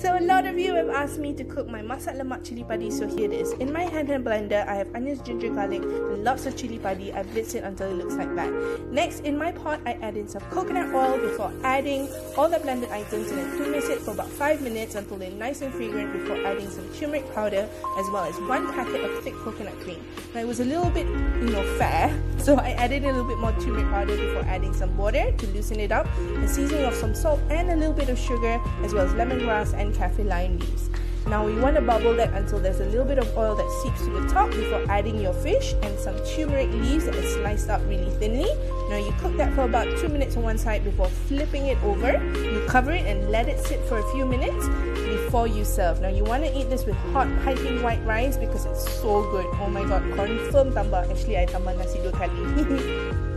So a lot of you have asked me to cook my masak lemak chili padi, so here it is. In my handheld blender, I have onions, ginger, garlic, and lots of chili padi. I blitz it until it looks like that. Next, in my pot, I add in some coconut oil before adding all the blended items and then tumis it for about 5 minutes until they're nice and fragrant before adding some turmeric powder as well as one packet of thick coconut cream. Now it was a little bit, you know, fair, so I added a little bit more turmeric powder before adding some water to loosen it up, a seasoning of some salt and a little bit of sugar as well as lemongrass and kaffir lime leaves. Now we want to bubble that until there's a little bit of oil that seeps to the top before adding your fish and some turmeric leaves that is sliced up really thinly. Now you cook that for about 2 minutes on one side before flipping it over. You cover it and let it sit for a few minutes before you serve. Now you want to eat this with hot piping white rice because it's so good. Oh my god, confirm tambah. Actually I tambah nasi dua kali.